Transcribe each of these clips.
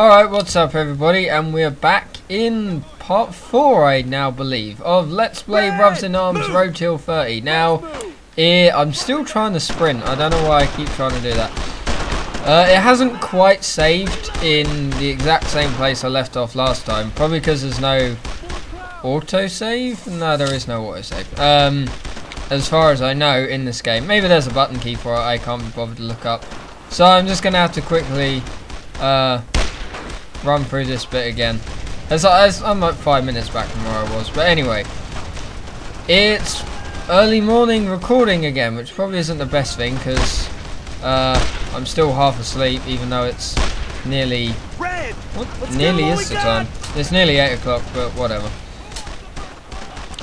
Alright, what's up everybody, and we're back in part 4, I now believe, of Let's Play Brothers in Arms Road to Hill 30. Now, eh, I'm still trying to sprint, I don't know why I keep trying to do that. Uh, it hasn't quite saved in the exact same place I left off last time, probably because there's no autosave? No, there is no autosave. Um, as far as I know in this game. Maybe there's a button key for it, I can't be bothered to look up. So I'm just going to have to quickly... Uh, run through this bit again. As, as I'm like five minutes back from where I was, but anyway, it's early morning recording again, which probably isn't the best thing because uh, I'm still half asleep, even though it's nearly what, nearly is the time. It's nearly eight o'clock, but whatever.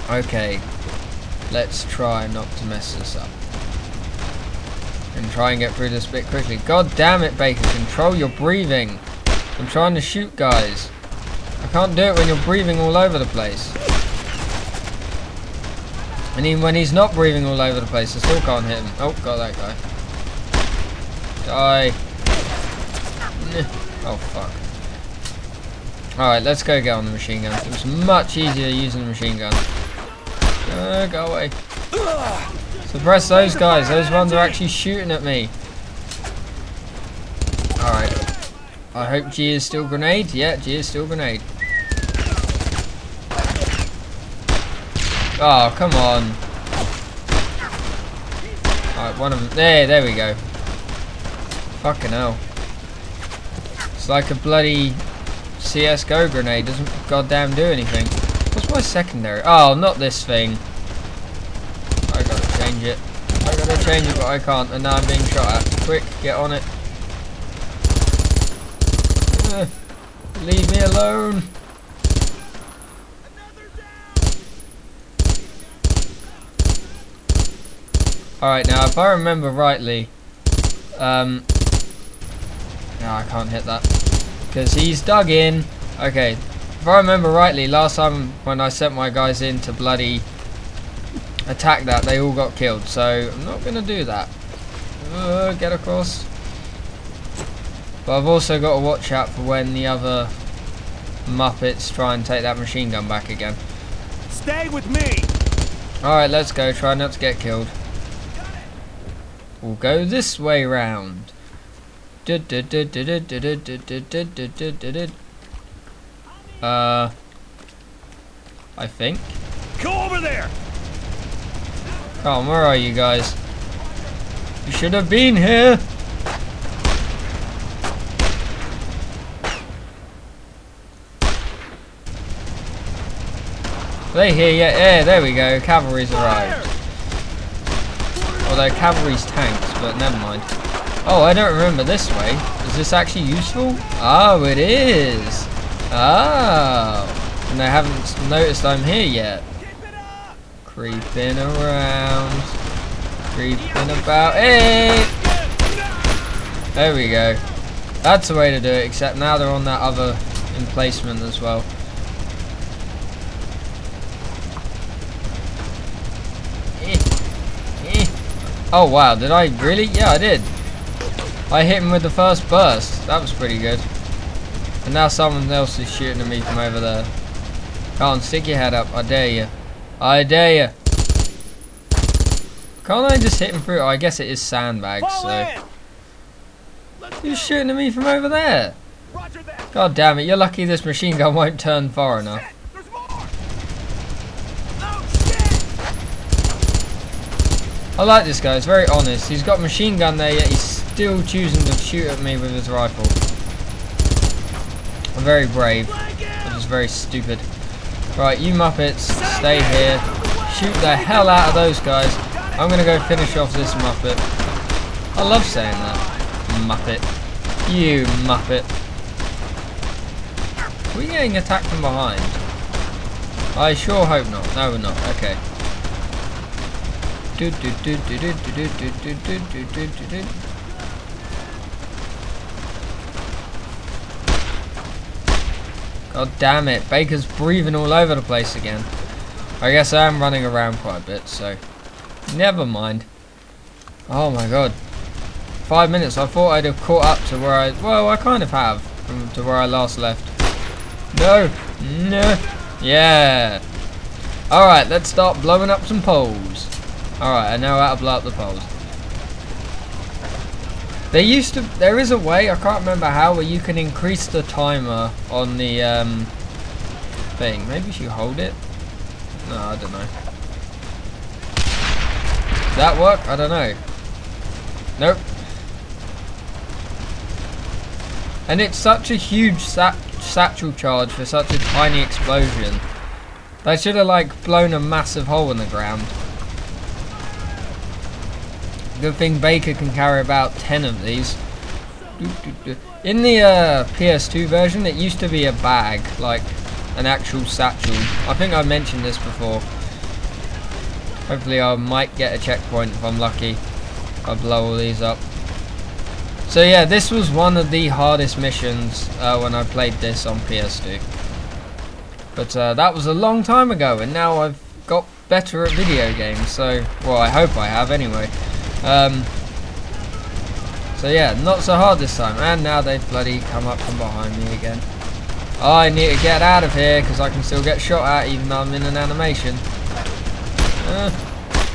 Okay, let's try not to mess this up. And try and get through this bit quickly. God damn it, Baker, control your breathing. I'm trying to shoot guys. I can't do it when you're breathing all over the place. And even when he's not breathing all over the place, I still can't hit him. Oh, got that guy. Die. Oh, fuck. Alright, let's go get on the machine gun. It was much easier using the machine gun. Uh, go away. Suppress those guys. Those ones are actually shooting at me. Alright. I hope G is still grenade. Yeah, G is still grenade. Oh, come on. Alright, one of them. There, there we go. Fucking hell. It's like a bloody CSGO grenade. Doesn't goddamn do anything. What's my secondary? Oh, not this thing. I gotta change it. I gotta change it, but I can't. And now I'm being shot at. Quick, get on it. Leave me alone. Alright, now if I remember rightly, um, no, I can't hit that, because he's dug in. Okay, if I remember rightly, last time when I sent my guys in to bloody attack that, they all got killed, so I'm not going to do that. Uh, get across. But I've also got to watch out for when the other Muppets try and take that machine gun back again. Stay with me! Alright, let's go. Try not to get killed. We'll go this way round. Uh, I think. Go over there! Come on, where are you guys? You should have been here! They here yet? Yeah, there we go. Cavalry's arrived. Although cavalry's tanks, but never mind. Oh, I don't remember this way. Is this actually useful? Oh, it is. Oh. And they haven't noticed I'm here yet. Creeping around. Creeping about. Hey! There we go. That's the way to do it, except now they're on that other emplacement as well. Oh wow, did I really? Yeah, I did. I hit him with the first burst. That was pretty good. And now someone else is shooting at me from over there. Come on, stick your head up. I dare you. I dare you. Can't I just hit him through? Oh, I guess it is sandbags, so. Who's shooting at me from over there? God damn it, you're lucky this machine gun won't turn far enough. I like this guy, he's very honest. He's got a machine gun there, yet he's still choosing to shoot at me with his rifle. I'm very brave, but is very stupid. Right, you Muppets, stay here. Shoot the hell out of those guys. I'm going to go finish off this Muppet. I love saying that. Muppet. You Muppet. Are we getting attacked from behind? I sure hope not. No, we're not. Okay. God damn it, Baker's breathing all over the place again. I guess I am running around quite a bit, so never mind. Oh my god. Five minutes, I thought I'd have caught up to where I, well, I kind of have. from to where I last left. No, no, yeah. All right, let's start blowing up some poles. All right, I know how to blow up the poles. There used to, there is a way, I can't remember how, where you can increase the timer on the um, thing. Maybe if you hold it. No, I don't know. Does that work? I don't know. Nope. And it's such a huge sat satchel charge for such a tiny explosion. They should have like blown a massive hole in the ground. Good thing Baker can carry about 10 of these. In the uh, PS2 version, it used to be a bag, like an actual satchel. I think I mentioned this before. Hopefully I might get a checkpoint if I'm lucky. I blow all these up. So yeah, this was one of the hardest missions uh, when I played this on PS2. But uh, that was a long time ago, and now I've got better at video games. So, well, I hope I have anyway. Um, so yeah, not so hard this time. And now they've bloody come up from behind me again. I need to get out of here because I can still get shot at even though I'm in an animation. Uh,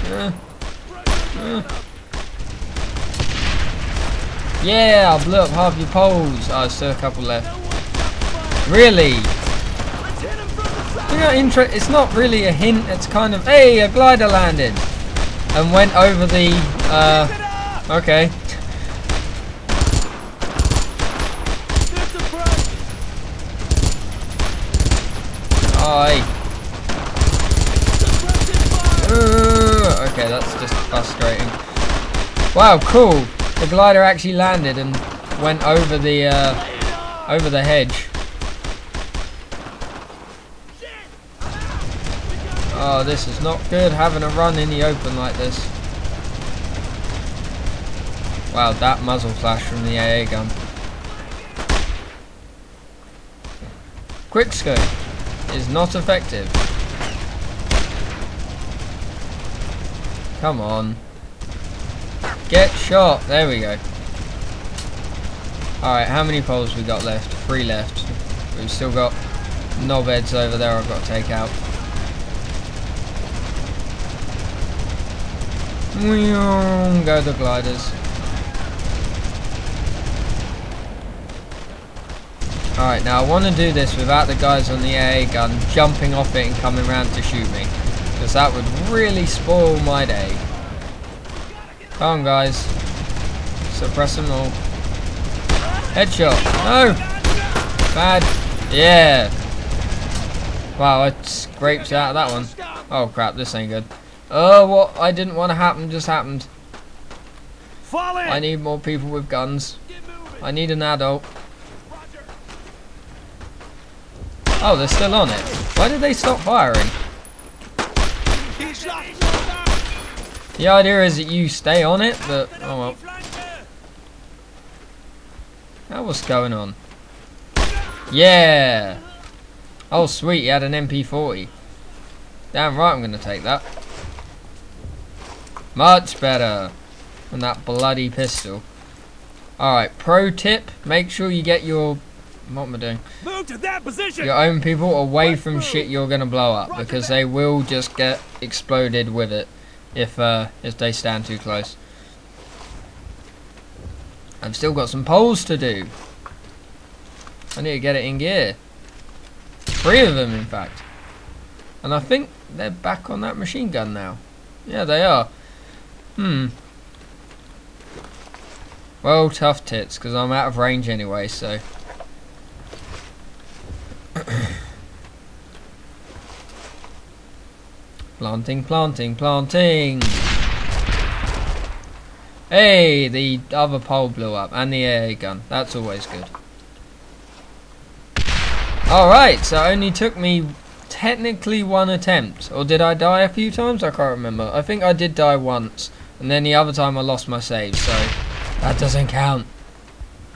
uh, uh. Yeah, I blew up half your poles. Oh, still a couple left. Really? You know, inter it's not really a hint. It's kind of, hey, a glider landed and went over the. Uh, okay. Aye. Okay, that's just frustrating. Wow, cool. The glider actually landed and went over the uh, over the hedge. Oh, this is not good, having a run in the open like this. Wow, that muzzle flash from the AA gun. Quickscope is not effective. Come on. Get shot. There we go. Alright, how many poles we got left? Three left. We've still got knobheads over there I've got to take out. Mmm, go the gliders. Alright, now I want to do this without the guys on the AA gun jumping off it and coming around to shoot me. Because that would really spoil my day. Come on guys. Suppress them all. Headshot. No! Bad. Yeah. Wow, I scraped out of that one. Oh crap, this ain't good. Oh, what I didn't want to happen just happened. I need more people with guns. I need an adult. Oh, they're still on it. Why did they stop firing? The idea is that you stay on it, but oh well. Now what's going on? Yeah! Oh sweet, he had an MP40. Damn right I'm going to take that. Much better than that bloody pistol. Alright, pro tip, make sure you get your what am I doing? Move to that position. Your own people away from shit you're gonna blow up because they will just get exploded with it if uh, if they stand too close. I've still got some poles to do. I need to get it in gear. Three of them, in fact. And I think they're back on that machine gun now. Yeah, they are. Hmm. Well, tough tits, because I'm out of range anyway, so... planting, planting, planting! Hey, the other pole blew up, and the AA gun. That's always good. Alright, so it only took me technically one attempt. Or did I die a few times? I can't remember. I think I did die once. And then the other time I lost my save, so that doesn't count.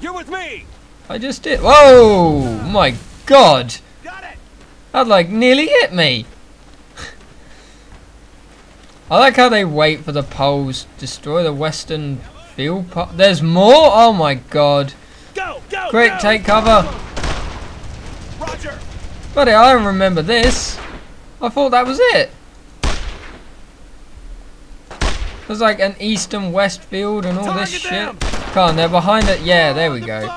You're with me. I just did. Whoa! My God! Got it. That like nearly hit me. I like how they wait for the poles destroy the western field. There's more. Oh my God! Go, go. Quick, go. take cover. Roger. Buddy, I don't remember this. I thought that was it. There's like an east and west field and all this shit. Come on, they're behind it. Yeah, there we go.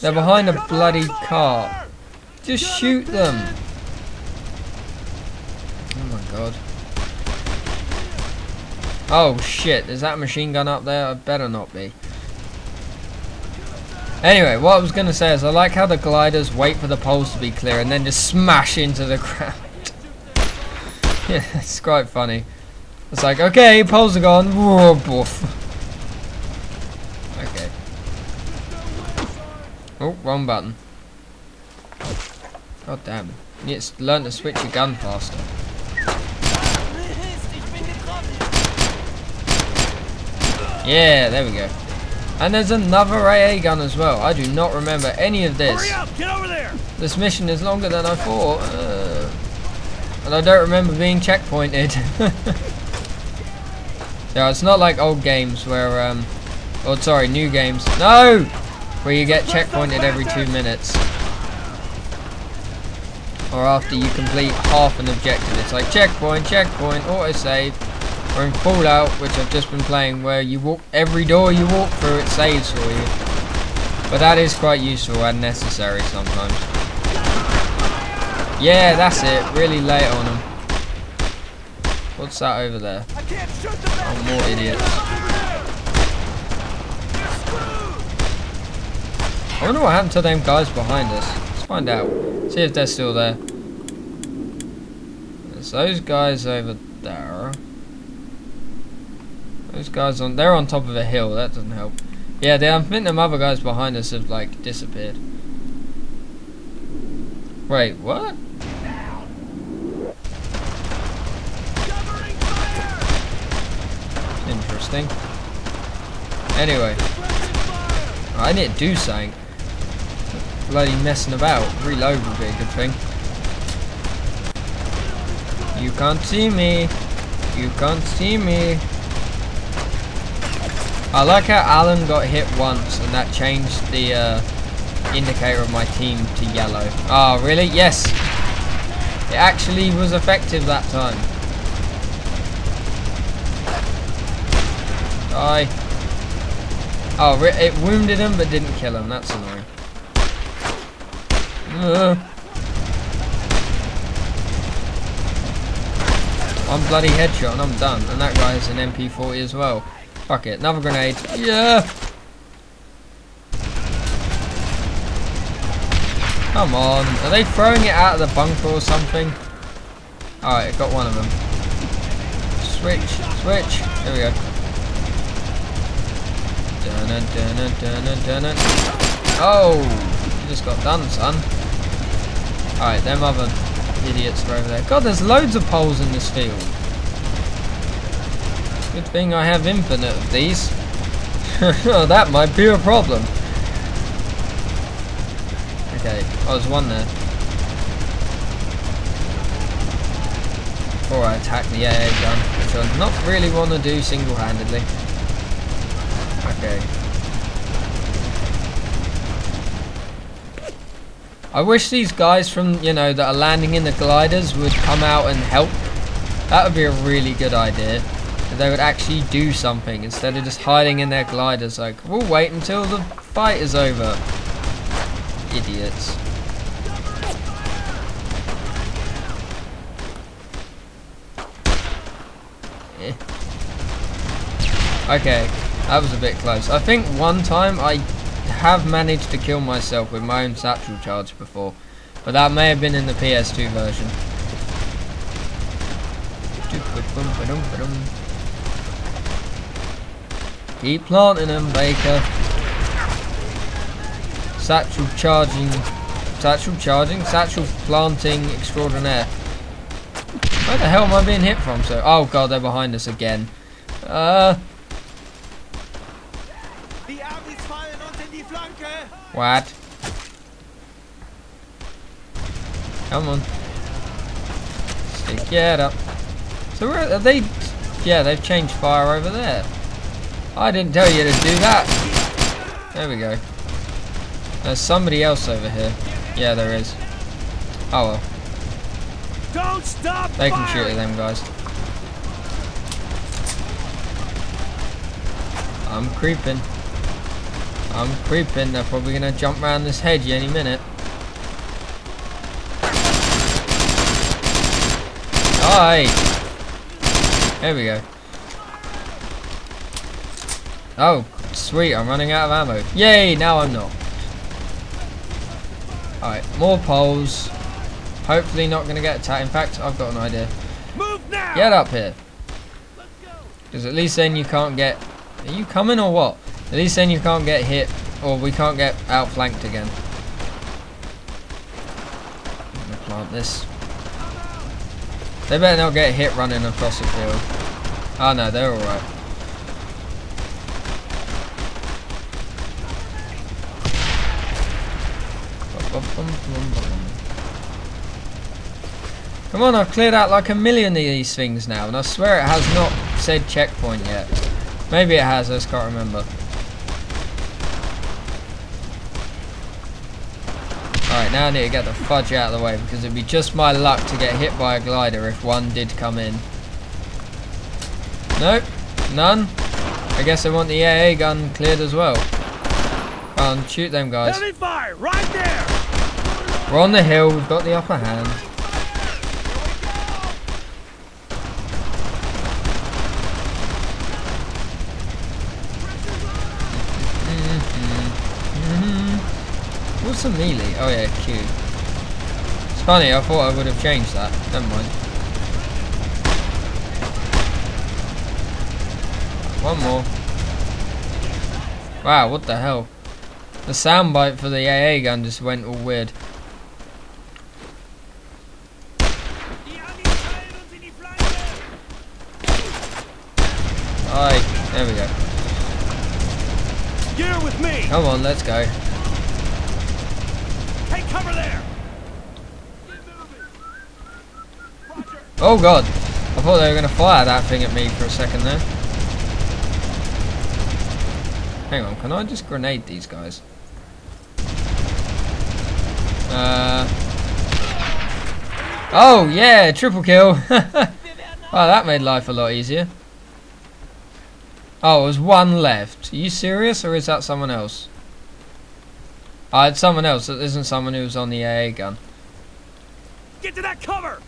They're behind a bloody car. Just shoot them. Oh my god. Oh shit, is that machine gun up there? It better not be. Anyway, what I was going to say is I like how the gliders wait for the poles to be clear and then just smash into the ground. yeah, it's quite funny. It's like, okay, poles are gone. Whoa, boof. Okay. Oh, wrong button. God damn. You need to learn to switch your gun faster. Yeah, there we go. And there's another AA gun as well. I do not remember any of this. Hurry up! Get over there! This mission is longer than I thought. Uh, and I don't remember being checkpointed. yeah, it's not like old games where, um, oh sorry, new games. No! Where you get checkpointed every two minutes. Or after you complete half an objective. It's like checkpoint, checkpoint, autosave. Or in Fallout, which I've just been playing, where you walk every door you walk through, it saves for you. But that is quite useful and necessary sometimes. Yeah, that's it. Really late on them. What's that over there? I can't shoot the Oh, more idiots. I wonder what happened to them guys behind us. Find out. See if they're still there. There's those guys over there. Those guys on they're on top of a hill, that doesn't help. Yeah, they, I think them other guys behind us have like disappeared. Wait, what? Interesting. Anyway, I need to do something. Bloody messing about. Reload would be a good thing. You can't see me. You can't see me. I like how Alan got hit once and that changed the uh, indicator of my team to yellow. Oh, really? Yes. It actually was effective that time. Die. Oh, it wounded him but didn't kill him. That's annoying. One bloody headshot and I'm done. And that guy has an MP40 as well. Fuck it. Another grenade. Yeah. Come on. Are they throwing it out of the bunker or something? Alright, I got one of them. Switch. Switch. There we go. -dun -dun -dun. Oh! You just got done, son. Alright, them other idiots are over there. God, there's loads of poles in this field. Good thing I have infinite of these. that might be a problem. Okay, oh, there's one there. Before I attack the AA gun, which I not really want to do single-handedly. Okay. I wish these guys from, you know, that are landing in the gliders would come out and help. That would be a really good idea. That they would actually do something instead of just hiding in their gliders like, we'll wait until the fight is over. Idiots. Eh. Okay, that was a bit close. I think one time I have managed to kill myself with my own satchel charge before, but that may have been in the PS2 version. Keep planting them, Baker. Satchel charging, satchel charging, satchel planting extraordinaire. Where the hell am I being hit from? So, oh god, they're behind us again. Uh, What? Come on. Stick your head up. So where are they? Yeah, they've changed fire over there. I didn't tell you to do that. There we go. There's somebody else over here. Yeah, there is. Oh well. Don't stop They can shoot at them guys. I'm creeping. I'm creeping. They're probably gonna jump around this hedge any minute. Die! There we go. Oh, sweet, I'm running out of ammo. Yay, now I'm not. Alright, more poles. Hopefully not going to get attacked. In fact, I've got an idea. Move now. Get up here. Because at least then you can't get... Are you coming or what? At least then you can't get hit or we can't get outflanked again. I'm gonna plant this. They better not get hit running across the field. Oh no, they're alright. Come on, I've cleared out like a million of these things now, and I swear it has not said checkpoint yet. Maybe it has, I just can't remember. Now I need to get the fudge out of the way, because it'd be just my luck to get hit by a glider if one did come in. Nope, none. I guess I want the AA gun cleared as well. Go on, shoot them guys. Fire right there. We're on the hill, we've got the upper hand. What's a melee? Oh yeah, Q. It's funny, I thought I would have changed that. Never mind. One more. Wow, what the hell? The soundbite for the AA gun just went all weird. Die Amis fallen uns in die Flanke. Aye, there we go. You're with me. Come on, let's go. Cover there. Oh god, I thought they were going to fire that thing at me for a second there. Hang on, can I just grenade these guys? Uh. Oh yeah, triple kill. oh, that made life a lot easier. Oh, there's one left. Are you serious, or is that someone else? It's someone else. It isn't someone who was on the AA gun. Get to that cover.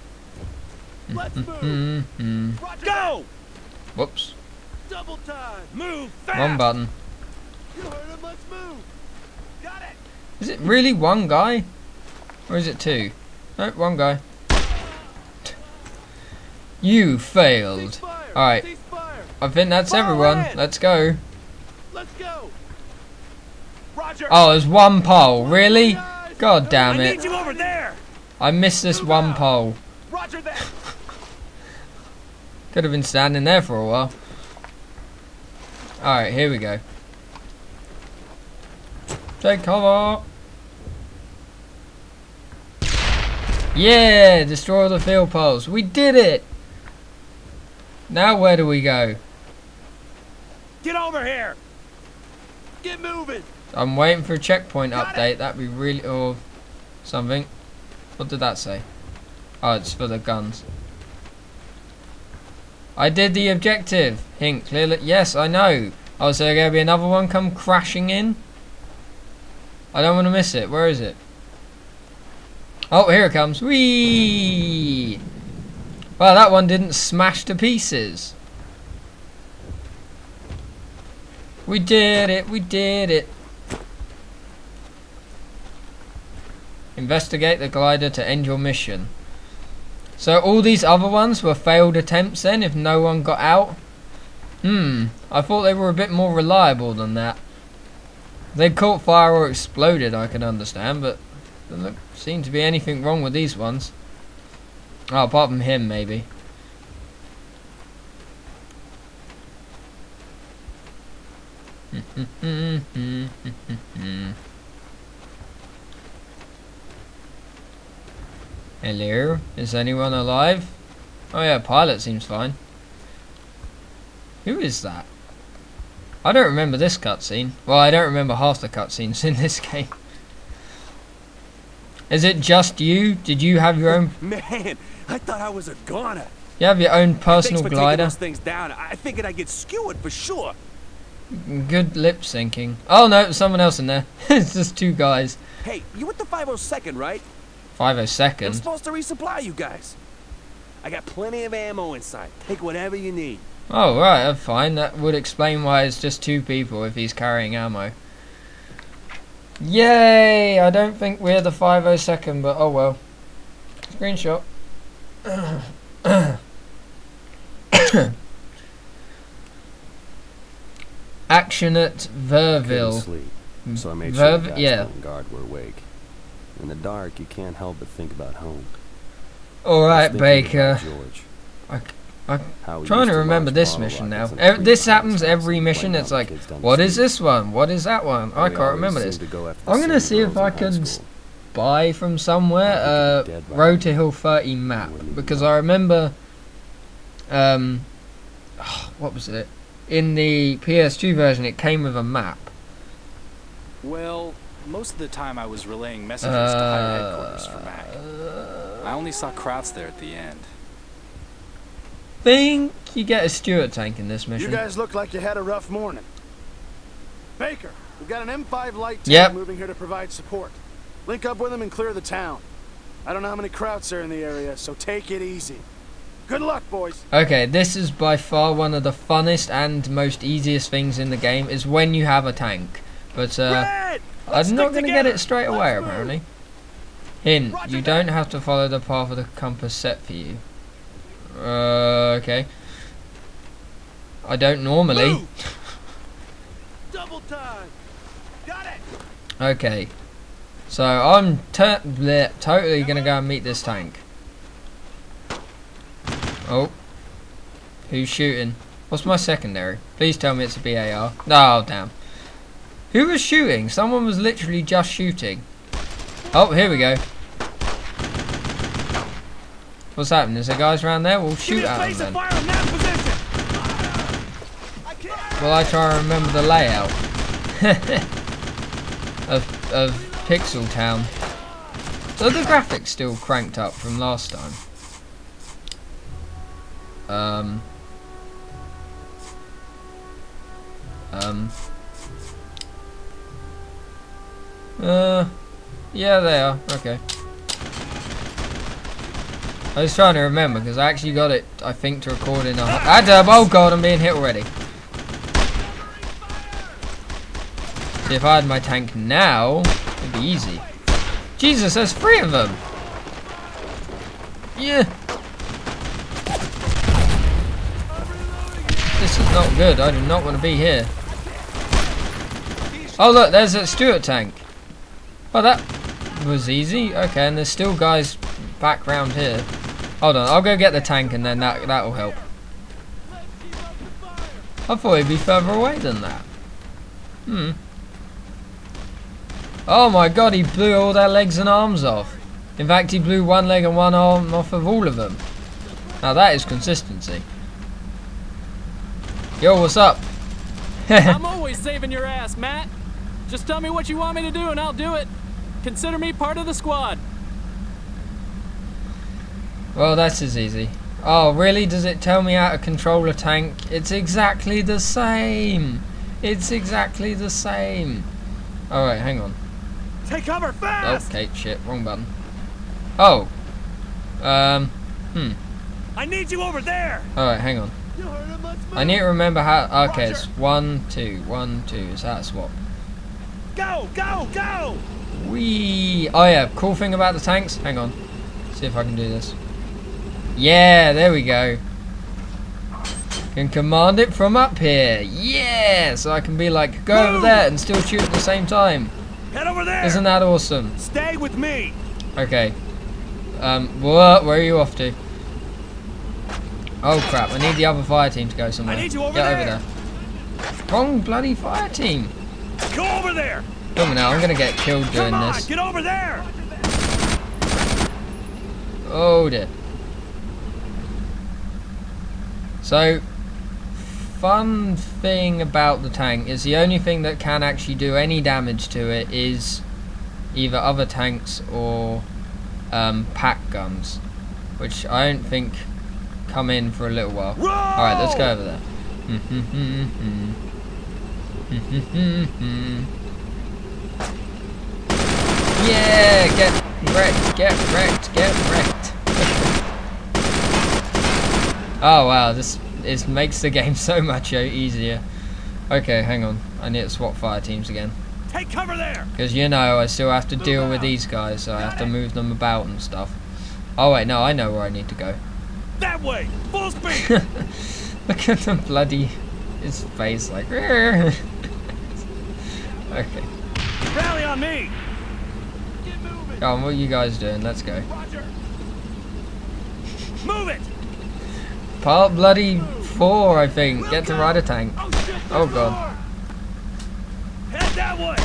Let's move. Mm-hmm. Go. Whoops. Double time. Move fast. One button. You heard him. Let's move. Got it. Is it really one guy? Or is it two? No, one guy. You failed. Alright. I think that's everyone. Let's go. Let's go. Roger. Oh, there's one pole. Really? God I damn it. there. I missed this Move one out. pole. Roger that. Could have been standing there for a while. Alright, here we go. Take cover. Yeah, destroy the field poles. We did it. Now where do we go? Get over here. Get moving. I'm waiting for a checkpoint Got update. That'd be really or something. What did that say? Oh, it's for the guns. I did the objective. Hink, clearly. Yes, I know. Oh, so there gonna be another one come crashing in? I don't want to miss it. Where is it? Oh, here it comes. Whee! Well, that one didn't smash to pieces. We did it. We did it. Investigate the glider to end your mission. So all these other ones were failed attempts then if no one got out? Hmm, I thought they were a bit more reliable than that. They caught fire or exploded I can understand, but there doesn't seem to be anything wrong with these ones. Oh, apart from him maybe. Hmm, hmm, hmm, Hello, is anyone alive? Oh yeah, pilot seems fine. Who is that? I don't remember this cutscene. Well, I don't remember half the cutscenes in this game. Is it just you? Did you have your own? Man, I thought I was a goner. You have your own personal Thanks for glider. those things down. I figured I'd get skewered for sure. Good lip syncing. Oh no, someone else in there. it's just two guys. Hey, you with the 502nd, right? Five oh I'm supposed to resupply you guys. I got plenty of ammo inside. Take whatever you need. Oh right, that's fine. That would explain why it's just two people if he's carrying ammo. Yay! I don't think we're the 502nd, but oh well. Screenshot. Action at Couldn't Vierville. sleep, so I made mm. Verv- sure the guys yeah. guard were awake. In the dark, you can't help but think about home. Alright, Baker. George. I- I- How Trying to remember this mission now. rockets and Ev- free this happens every mission. It's like, kids down the what is this one? What is that one? I can't remember this. to go I'm gonna see if I can buy from somewhere a uh, think you're dead by Road to Hill 30 map because. I remember um what was it in the PS2 version it came with a map Well, most of the time I was relaying messages to higher headquarters for Mac. uh, I only saw Krauts there at the end. think you get a Stuart tank in this mission. You guys look like you had a rough morning. Baker, we've got an M5 light tank Yep. moving here to provide support. Link up with them and clear the town. I don't know how many Krauts are in the area, so take it easy. Good luck, boys. okay this is by far one of the funnest and most easiest things in the game is when you have a tank but uh Red! I'm not going to get it straight away, apparently. Hint, you don't have to follow the path of the compass set for you. Uh, okay. I don't normally. Double time. Got it. Okay. So, I'm ter- bleh, totally going to go and meet this tank. Oh. Who's shooting? What's my secondary? Please tell me it's a BAR. Oh, damn. Who was shooting? Someone was literally just shooting. Oh, here we go. What's happening? Is there guys around there? We'll shoot at them then. position. I try and remember the layout of of Pixel Town? Are the graphics still cranked up from last time? Um. Um. Uh. Yeah, they are. Okay. I was trying to remember because I actually got it, I think, to record in a. Adam! Oh god, I'm being hit already. See, if I had my tank now, it'd be easy. Jesus, there's three of them! Yeah. This is not good. I do not want to be here. Oh look, there's a Stuart tank. That was easy. Okay, and there's still guys back round here. Hold on, I'll go get the tank and then that that'll help. I thought it'd be further away than that. Hmm. Oh my god, he blew all their legs and arms off. In fact, he blew one leg and one arm off of all of them. Now that is consistency. Yo, what's up? I'm always saving your ass, Matt. Just tell me what you want me to do and I'll do it. Consider me part of the squad. Well, that's as easy. Oh, really? Does it tell me how to control a tank? It's exactly the same. It's exactly the same. Alright, hang on. Take cover fast. Okay, shit, wrong button. Oh. Um, hmm. I need you over there. Alright, hang on. You heard him. Let's. I need to remember how. Okay, it's one, two, one, two. Is that a swap? Go, go, go. Wee. Oh yeah, cool thing about the tanks. Hang on. See if I can do this. Yeah, there we go. Can command it from up here. Yeah, so I can be like, go over there and still shoot at the same time. Head over there. Isn't that awesome? Stay with me. Okay. Um, what? Where are you off to? Oh crap! I need the other fire team to go somewhere. I need you over Get there. over there. Wrong bloody fire team. Go over there. Come on now, I'm gonna get killed doing on, this. get over there. Oh dear. So, fun thing about the tank is the only thing that can actually do any damage to it is either other tanks or um, pack guns, which I don't think come in for a little while. Alright, let's go over there. yeah, get wrecked, get wrecked, get wrecked. oh wow, this is makes the game so much easier. Okay, hang on. I need to swap fire teams again. Take cover there. Because you know, I still have to deal with these guys, so I have to move them about and stuff. Oh wait, no, I know where I need to go. That way. Full speed. Look at the bloody his face like okay. Rally on me. Come on, what are you guys doing? Let's go. Roger. Move it. Part bloody four, I think. Get to ride a tank. Oh shit, oh god. Head that way.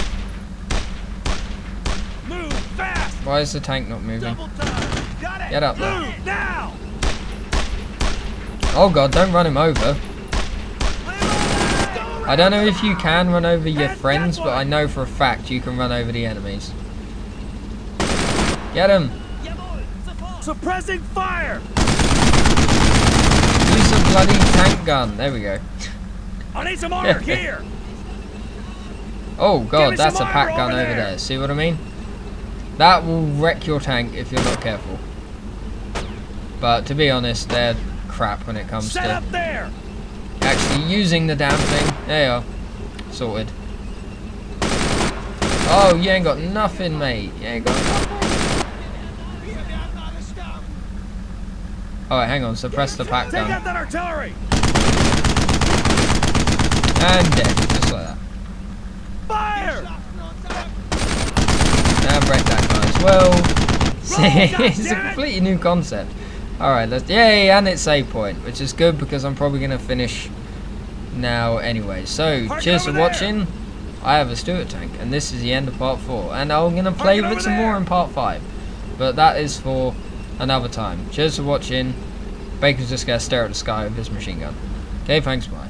Move fast. Why is the tank not moving? Get up there. Move now. Oh god, don't run him over. I don't know if you can run over your friends, but I know for a fact you can run over the enemies. Get him! Suppressing fire. Use a bloody tank gun. There we go. I need some armor here. Oh god, that's a pack gun over over there. there. See what I mean? That will wreck your tank if you're not careful. But to be honest, they're crap when it comes Set to up there. actually using the damn thing. There you are. Sorted. Oh, you ain't got nothing, mate. You ain't got nothing. Alright, hang on. Suppress the pack Take out that artillery. And dead. Just like that. Fire. And break that guy as well. God it's a completely new concept. Alright, let's yay, and it's save point, which is good because I'm probably gonna finish now anyway. So Park cheers for there. watching. I have a Stuart tank, and this is the end of part four. And I'm gonna play with it some more in part five. But that is for another time. Cheers for watching. Bacon's just gonna stare at the sky with his machine gun. Okay, thanks, bye.